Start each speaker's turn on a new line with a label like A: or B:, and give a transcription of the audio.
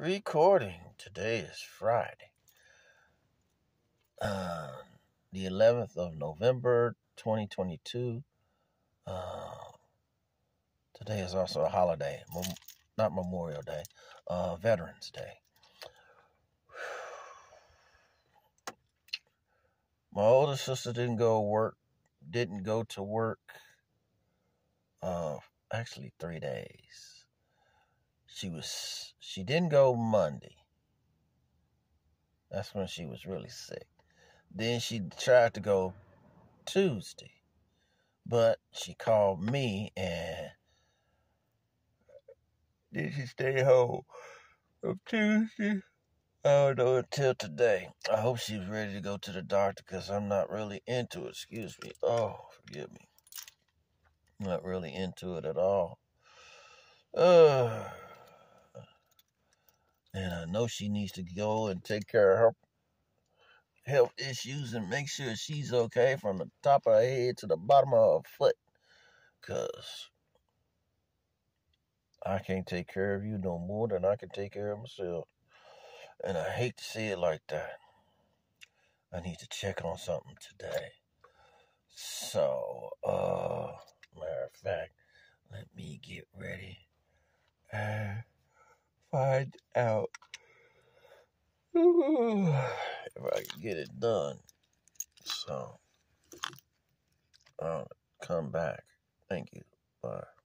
A: recording. Today is Friday, uh, the 11th of November, 2022. Uh, today is also a holiday, Mem- not Memorial Day, uh, Veterans Day. My older sister didn't go work, didn't go to work. Uh, actually, three days. She was, she didn't go Monday. That's when she was really sick. Then she tried to go Tuesday, but she called me and did she stay home from Tuesday. I don't know until today. I hope she's ready to go to the doctor because I'm not really into it. Excuse me. Oh, forgive me. I'm not really into it at all. Uh, and I know she needs to go and take care of her health issues and make sure she's okay from the top of her head to the bottom of her foot. Because I can't take care of you no more than I can take care of myself. And I hate to see it like that. I need to check on something today. So, uh, matter of fact, let me get ready and find out if I can get it done. So, I'll come back. Thank you. Bye.